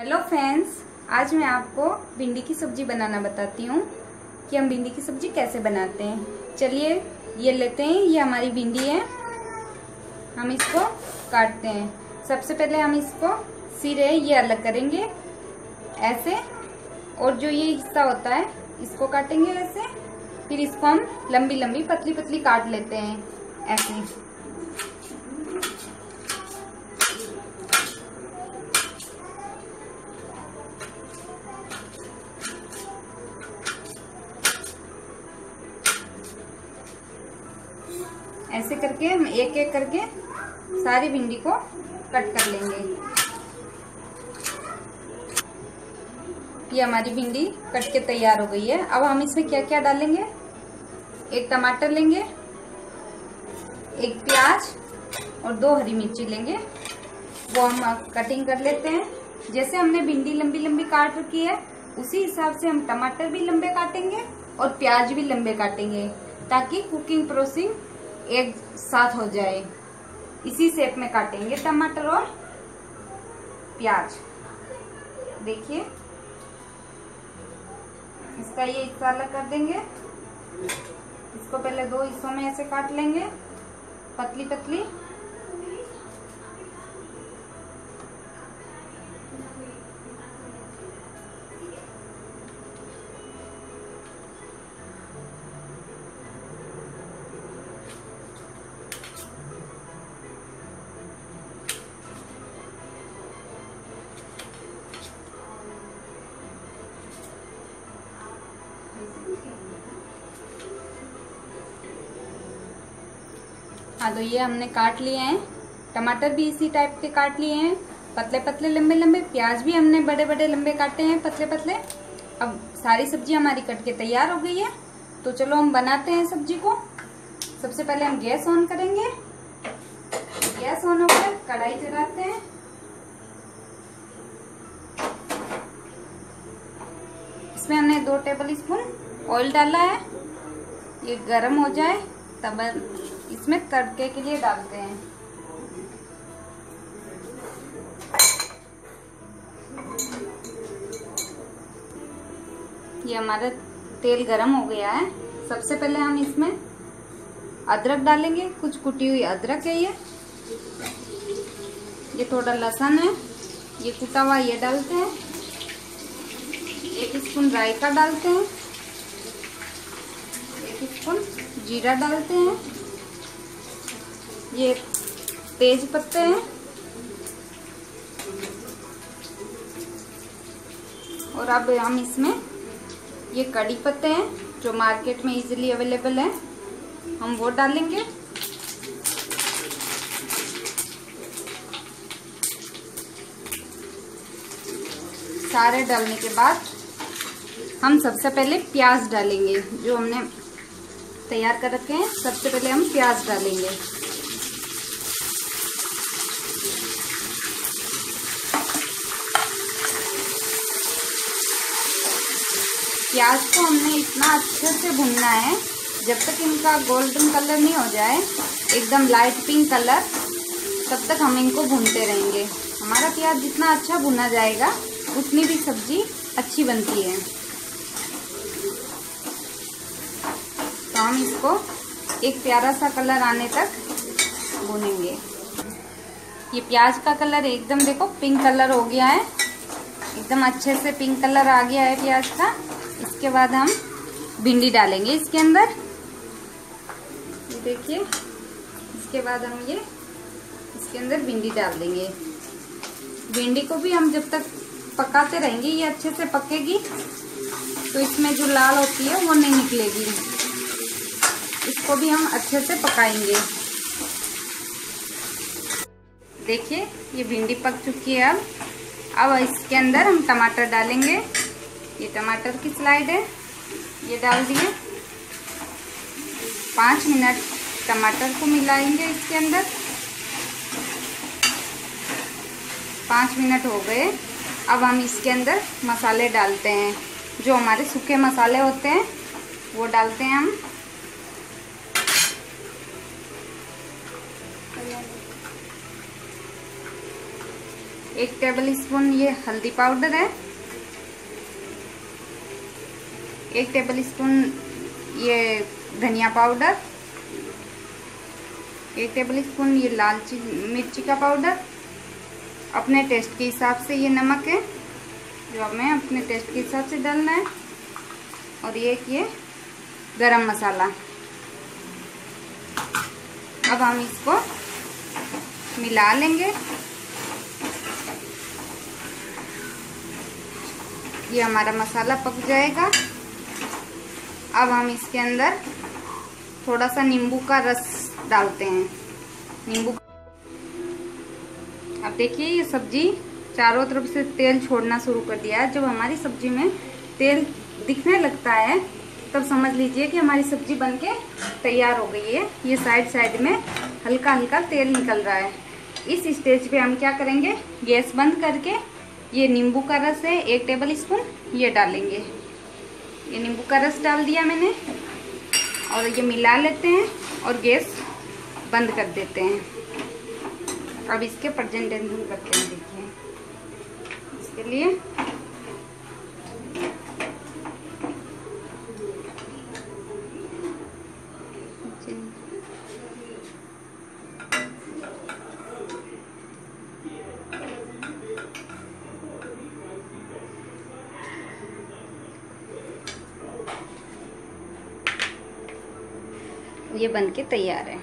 Hello friends आज मैं आपको भिंडी की सब्ज़ी बनाना बताती हूँ कि हम भिंडी की सब्ज़ी कैसे बनाते हैं। चलिए, ये लेते हैं। ये हमारी भिंडी है। हम इसको काटते हैं। सबसे पहले हम इसको सिरे ये अलग करेंगे, ऐसे। और जो ये हिस्सा होता है, इसको काटेंगे ऐसे। फिर इसको हम लंबी लंबी पतली पतली काट लेते हैं, ऐसे ऐसे करके हम एक एक करके सारी भिंडी को कट कर लेंगे। ये हमारी भिंडी कट के तैयार हो गई है। अब हम इसमें क्या क्या डालेंगे? एक टमाटर लेंगे, एक प्याज और दो हरी मिर्ची लेंगे। वो हम कटिंग कर लेते हैं। जैसे हमने भिंडी लंबी लंबी काट रखी है, उसी हिसाब से हम टमाटर भी लंबे काटेंगे और प्याज भी लंबे काटेंगे, ताकि कुकिंग प्रोसेसिंग एक साथ हो जाए। इसी शेप में काटेंगे टमाटर और प्याज। देखिए। इसका ये हिस्सा अलग कर देंगे। इसको पहले दो हिस्सों में ऐसे काट लेंगे। पतली पतली हाँ तो ये हमने काट लिए हैं। टमाटर भी इसी टाइप के काट लिए हैं। पतले पतले लंबे लंबे प्याज भी हमने बड़े बड़े लंबे काटे हैं पतले पतले अब सारी सब्ज़ी हमारी कट के तैयार हो गई है। तो चलो हम बनाते हैं सब्ज़ी को। सबसे पहले हम गैस ऑन करेंगे। गैस ऑन होकर कढ़ाई चढ़ाते हैं। इसमें हमने दो टेबल स्पून ऑयल डाला है। ये गर्म हो जाए, तब इसमें तड़के के लिए डालते हैं। ये हमारा तेल गरम हो गया है। सबसे पहले हम इसमें अदरक डालेंगे। कुछ कुटी हुई अदरक है ये। ये थोड़ा लहसुन है। ये कुटा हुआ ये डालते हैं। एक स्पून का डालते हैं। एक स्पून जीरा डालते हैं। ये तेज पत्ते हैं। और अब हम इसमें ये कड़ी पत्ते हैं, जो मार्केट में इजीली अवेलेबल है। हम वो डालेंगे। सारे डालने के बाद हम सबसे पहले प्याज डालेंगे, जो हमने तैयार कर रखे हैं। सबसे पहले हम प्याज डालेंगे। प्याज को हमने इतना अच्छे से भुनना है, जब तक इनका गोल्डन कलर नहीं हो जाए, एकदम लाइट पिंक कलर तब तक हम इनको भूनते रहेंगे। हमारा प्याज जितना अच्छा भुना जाएगा, उतनी भी सब्ज़ी अच्छी बनती है। तो हम इसको एक प्यारा सा कलर आने तक भूनेंगे। ये प्याज का कलर एकदम देखो पिंक कलर हो गया है। एकदम अच्छे से पिंक कलर आ गया है प्याज का। इसके बाद हम भिंडी डालेंगे इसके अंदर। देखिए, इसके बाद हम ये, इसके अंदर भिंडी डाल देंगे। भिंडी को भी हम जब तक पकाते रहेंगे, ये अच्छे से पकेगी तो इसमें जो लाल होती है वो नहीं निकलेगी। इसको भी हम अच्छे से पकाएँगे। देखिए, ये भिंडी पक चुकी है अब। अब इसके अंदर हम टमाटर डालेंगे। ये टमाटर की स्लाइड है, ये डाल दिए। पाँच मिनट टमाटर को मिलाएँगे इसके अंदर। पाँच मिनट हो गए। अब हम इसके अंदर मसाले डालते हैं। जो हमारे सूखे मसाले होते हैं, वो डालते हैं हम। एक टेबल स्पून ये हल्दी पाउडर है। एक टेबल स्पून ये धनिया पाउडर एक टेबल स्पून ये लाल मिर्ची का पाउडर अपने टेस्ट के हिसाब से ये नमक है, जो हमें अपने टेस्ट के हिसाब से डालना है, और ये ये गरम मसाला। अब हम इसको मिला लेंगे। ये हमारा मसाला पक जाएगा। अब हम इसके अंदर थोड़ा सा नींबू का रस डालते हैं। नींबू अब देखिए, ये सब्ज़ी चारों तरफ़ से तेल छोड़ना शुरू कर दिया है। जब हमारी सब्ज़ी में तेल दिखने लगता है, तब समझ लीजिए कि हमारी सब्ज़ी बनके तैयार हो गई है। ये साइड साइड में हल्का हल्का तेल निकल रहा है। इस स्टेज पे हम क्या करेंगे? गैस बंद करके ये नींबू का रस है, एक टेबल स्पून ये डालेंगे। ये नींबू का रस डाल दिया मैंने। और ये मिला लेते हैं और गैस बंद कर देते हैं। अब इसके प्रजेंटेशन करते हैं, देखिए। इसके लिए ये बन के तैयार है।